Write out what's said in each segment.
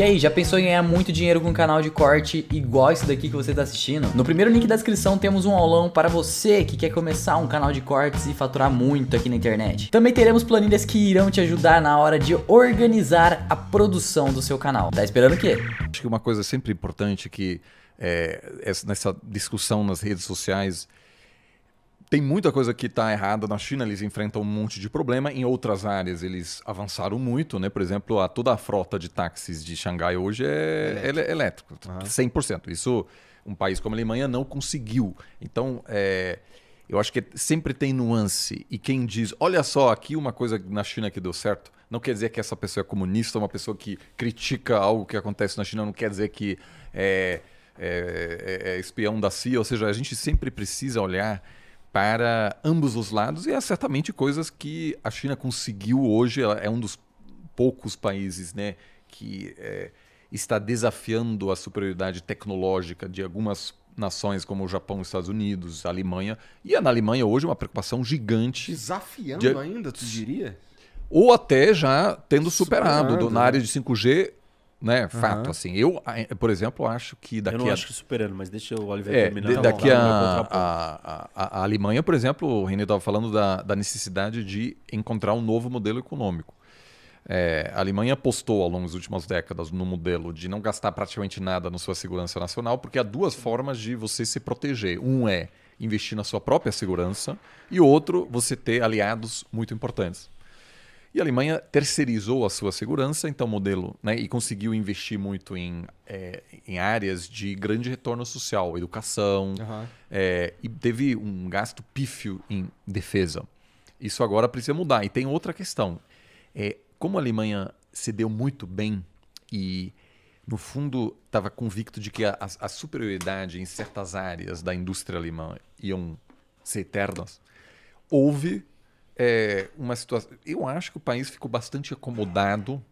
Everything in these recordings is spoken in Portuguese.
E aí, já pensou em ganhar muito dinheiro com um canal de corte igual esse daqui que você está assistindo? No primeiro link da descrição temos um aulão para você que quer começar um canal de cortes e faturar muito aqui na internet. Também teremos planilhas que irão te ajudar na hora de organizar a produção do seu canal. Tá esperando o quê? Acho que uma coisa sempre importante que é, nessa discussão nas redes sociais tem muita coisa que está errada. Na China eles enfrentam um monte de problema. Em outras áreas eles avançaram muito, né? Por exemplo, a, toda a frota de táxis de Xangai hoje é elétrico, uhum. 100%. Isso um país como a Alemanha não conseguiu. Então, é, eu acho que sempre tem nuance. E quem diz, olha só, aqui uma coisa na China que deu certo, não quer dizer que essa pessoa é comunista, uma pessoa que critica algo que acontece na China, não quer dizer que é, é, é, é espião da CIA. Ou seja, a gente sempre precisa olhar para ambos os lados e é certamente coisas que a China conseguiu hoje. Ela é um dos poucos países né, que é, está desafiando a superioridade tecnológica de algumas nações como o Japão, os Estados Unidos, a Alemanha. E é na Alemanha hoje uma preocupação gigante. Desafiando de... ainda, tu diria? Ou até já tendo superado. superado na área de 5G, né? Fato, uhum. assim. Eu, por exemplo, acho que daqui Eu não a... acho que superando, mas deixa o Oliver é, terminar. De, daqui a, a, a, a, Alemanha, por exemplo, o René estava falando da, da necessidade de encontrar um novo modelo econômico. É, a Alemanha apostou ao longo das últimas décadas no modelo de não gastar praticamente nada na sua segurança nacional, porque há duas formas de você se proteger. Um é investir na sua própria segurança e outro, você ter aliados muito importantes. E a Alemanha terceirizou a sua segurança, então modelo, né, e conseguiu investir muito em, é, em áreas de grande retorno social, educação, uhum. é, e teve um gasto pífio em defesa. Isso agora precisa mudar. E tem outra questão. É, como a Alemanha se deu muito bem e, no fundo, estava convicto de que a, a superioridade em certas áreas da indústria alemã iam ser eternas, houve é, uma situação. Eu acho que o país ficou bastante acomodado,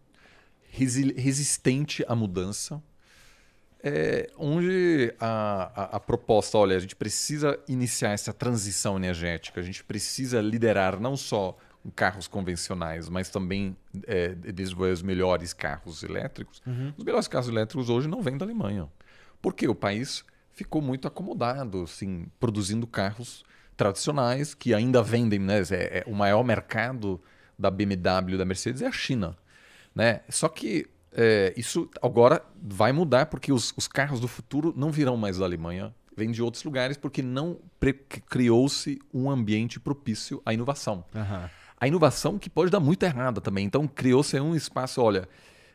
resi resistente à mudança. É, onde a, a, a, proposta, olha, a gente precisa iniciar essa transição energética, a gente precisa liderar não só carros convencionais, mas também é, desenvolver os melhores carros elétricos. Uhum. Os melhores carros elétricos hoje não vêm da Alemanha, porque o país ficou muito acomodado, assim, produzindo carros tradicionais que ainda vendem, né? É, é, o maior mercado da BMW, da Mercedes é a China, né? Só que é, isso agora vai mudar porque os, os, carros do futuro não virão mais da Alemanha, vêm de outros lugares porque não criou-se um ambiente propício à inovação. Uhum. A inovação que pode dar muito errada também. Então criou-se um espaço, olha,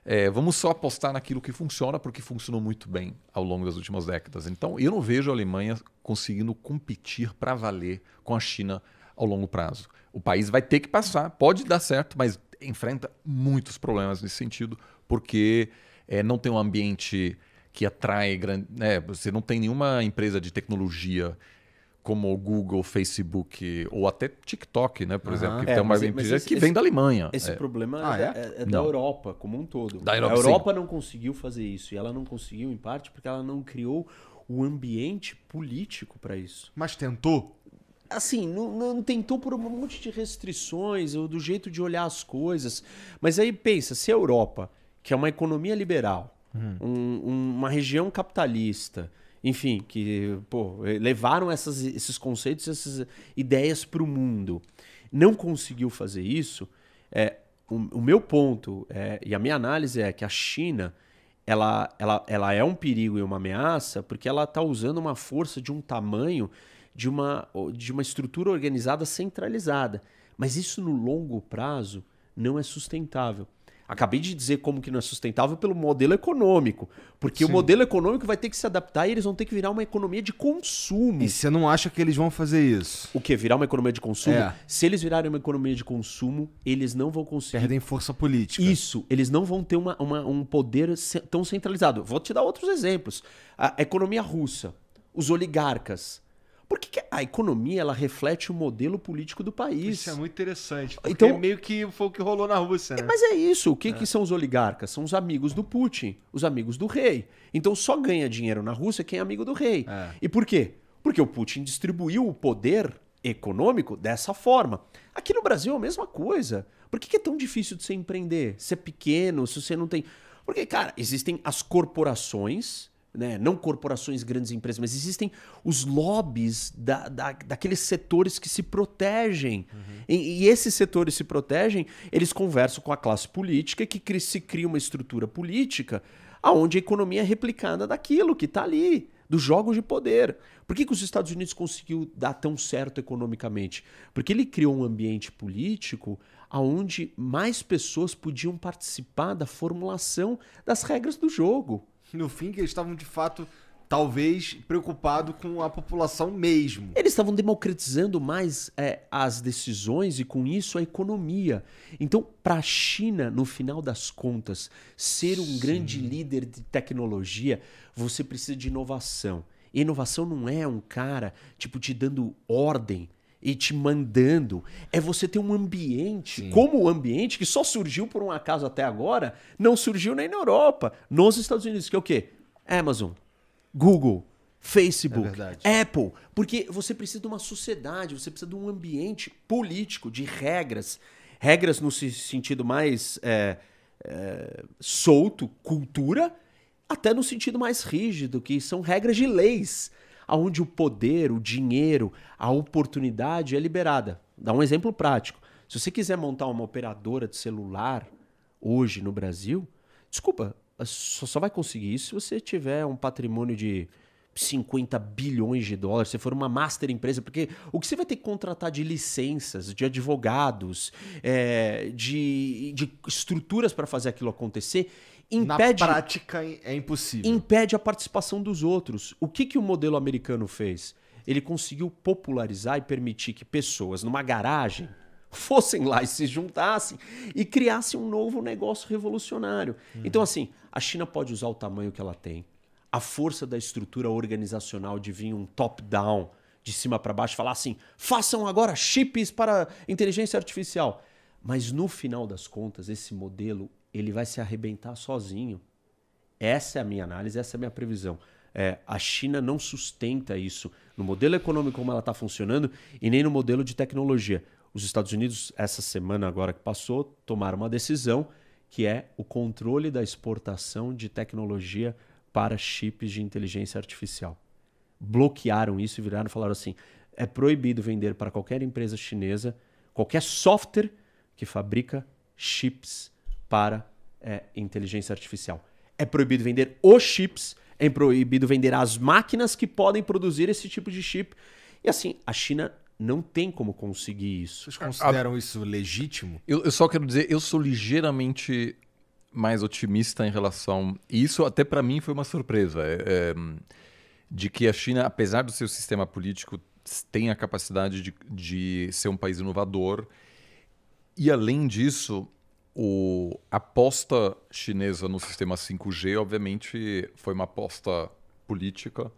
é, vamos só apostar naquilo que funciona, porque funcionou muito bem ao longo das últimas décadas. Então, eu não vejo a Alemanha conseguindo competir para valer com a China ao longo prazo. O país vai ter que passar, pode dar certo, mas enfrenta muitos problemas nesse sentido, porque é, não tem um ambiente que atrai grande. Né, você não tem nenhuma empresa de tecnologia como o Google, Facebook ou até TikTok, né, por uhum. exemplo, que é, tem uma empresa que vem da Alemanha. Esse é. problema ah, é, é, é da Europa como um todo. Da Europa, a Europa sim. não conseguiu fazer isso e ela não conseguiu em parte porque ela não criou o ambiente político para isso. Mas tentou? Assim, não, não, tentou por um monte de restrições ou do jeito de olhar as coisas. Mas aí pensa, se a Europa, que é uma economia liberal, uhum. um, uma região capitalista, enfim, que pô, levaram essas, esses conceitos, essas ideias para o mundo. Não conseguiu fazer isso. É, o, o meu ponto é, e a minha análise é que a China ela, ela, ela é um perigo e uma ameaça porque ela está usando uma força de um tamanho de uma, de uma estrutura organizada centralizada. Mas isso no longo prazo não é sustentável. Acabei de dizer como que não é sustentável pelo modelo econômico. Porque Sim. o modelo econômico vai ter que se adaptar e eles vão ter que virar uma economia de consumo. E você não acha que eles vão fazer isso? O que? Virar uma economia de consumo? É. Se eles virarem uma economia de consumo, eles não vão conseguir. Perdem força política. Isso. Eles não vão ter uma, uma, um poder tão centralizado. Vou te dar outros exemplos. A economia russa, os oligarcas porque a economia ela reflete o modelo político do país. Isso é muito interessante. Porque então, é meio que foi o que rolou na Rússia, né? Mas é isso. O que, é. que são os oligarcas? São os amigos do Putin, os amigos do rei. Então só ganha dinheiro na Rússia quem é amigo do rei. É. E por quê? Porque o Putin distribuiu o poder econômico dessa forma. Aqui no Brasil é a mesma coisa. Por que, que é tão difícil de você empreender? Ser pequeno, se você não tem. Porque, cara, existem as corporações, né? não corporações, grandes empresas, mas existem os lobbies da, da, daqueles setores que se protegem. Uhum. E, e, esses setores se protegem, eles conversam com a classe política, que se cria uma estrutura política onde a economia é replicada daquilo que está ali, dos jogos de poder. Por que, que os Estados Unidos conseguiu dar tão certo economicamente? Porque ele criou um ambiente político onde mais pessoas podiam participar da formulação das regras do jogo. No fim, que eles estavam de fato talvez preocupados com a população mesmo. Eles estavam democratizando mais é, as decisões e com isso a economia. Então, para a China, no final das contas, ser um Sim. grande líder de tecnologia, você precisa de inovação. E inovação não é um cara tipo te dando ordem e te mandando. É você ter um ambiente, Sim. como o ambiente que só surgiu por um acaso até agora, não surgiu nem na Europa, nos Estados Unidos, que é o quê? Amazon, Google, Facebook, é Apple, porque você precisa de uma sociedade, você precisa de um ambiente político, de regras, regras no sentido mais é, é, solto, cultura, até no sentido mais rígido, que são regras de leis onde o poder, o dinheiro, a oportunidade é liberada. Dá um exemplo prático. Se você quiser montar uma operadora de celular hoje no Brasil, desculpa, só, vai conseguir isso se você tiver um patrimônio de 50 bilhões de dólares, se for uma master empresa, porque o que você vai ter que contratar de licenças, de advogados, é, de, de estruturas para fazer aquilo acontecer, impede. Na prática é impossível. Impede a participação dos outros. O que, que o modelo americano fez? Ele conseguiu popularizar e permitir que pessoas numa garagem fossem lá e se juntassem e criassem um novo negócio revolucionário. Uhum. Então, assim, a China pode usar o tamanho que ela tem, a força da estrutura organizacional de vir um top-down, de cima para baixo, falar assim: façam agora chips para inteligência artificial. Mas no final das contas, esse modelo ele vai se arrebentar sozinho. Essa é a minha análise, essa é a minha previsão. É, a China não sustenta isso no modelo econômico como ela está funcionando e nem no modelo de tecnologia. Os Estados Unidos, essa semana agora que passou, tomaram uma decisão que é o controle da exportação de tecnologia para chips de inteligência artificial. Bloquearam isso e viraram e falaram assim: é proibido vender para qualquer empresa chinesa qualquer software que fabrica chips para é, inteligência artificial. É proibido vender os chips, é proibido vender as máquinas que podem produzir esse tipo de chip. E assim, a China não tem como conseguir isso. Vocês consideram a... isso legítimo? Eu, eu, só quero dizer, eu sou ligeiramente mais otimista em relação. E isso até para mim foi uma surpresa. É, é, de que a China, apesar do seu sistema político, tem a capacidade de, de ser um país inovador. E além disso, o, a aposta chinesa no sistema 5G, obviamente, foi uma aposta política,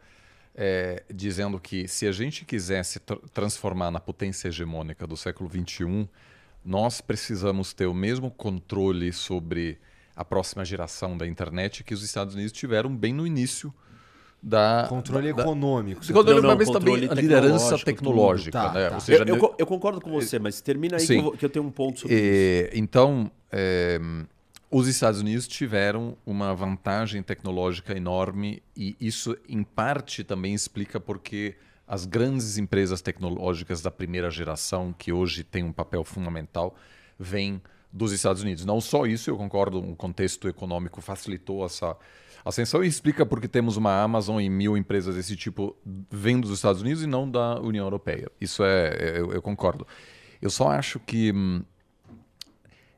é, dizendo que se a gente quisesse tra transformar na potência hegemônica do século XXI, nós precisamos ter o mesmo controle sobre a próxima geração da internet que os Estados Unidos tiveram bem no início da controle da, econômico. Da, controle, não, não, mas também a liderança tecnológica. Tá, né? tá. Seja, eu, eu, eu, concordo com você, mas termina aí que eu, que eu, tenho um ponto sobre isso. Então, é, os Estados Unidos tiveram uma vantagem tecnológica enorme e isso, em parte, também explica porque as grandes empresas tecnológicas da primeira geração, que hoje têm um papel fundamental, vêm dos Estados Unidos. Não só isso, eu concordo, o contexto econômico facilitou essa ascensão e explica porque temos uma Amazon e mil empresas desse tipo vêm dos Estados Unidos e não da União Europeia. Isso é, eu, eu concordo. Eu só acho que hum,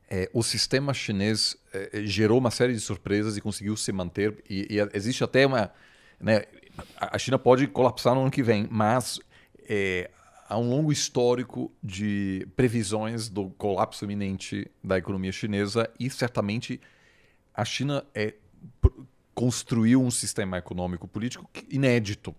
é, o sistema chinês é, gerou uma série de surpresas e conseguiu se manter. E, e existe até uma. Né, a China pode colapsar no ano que vem, mas é, há um longo histórico de previsões do colapso iminente da economia chinesa e certamente a China é, construiu um sistema econômico político inédito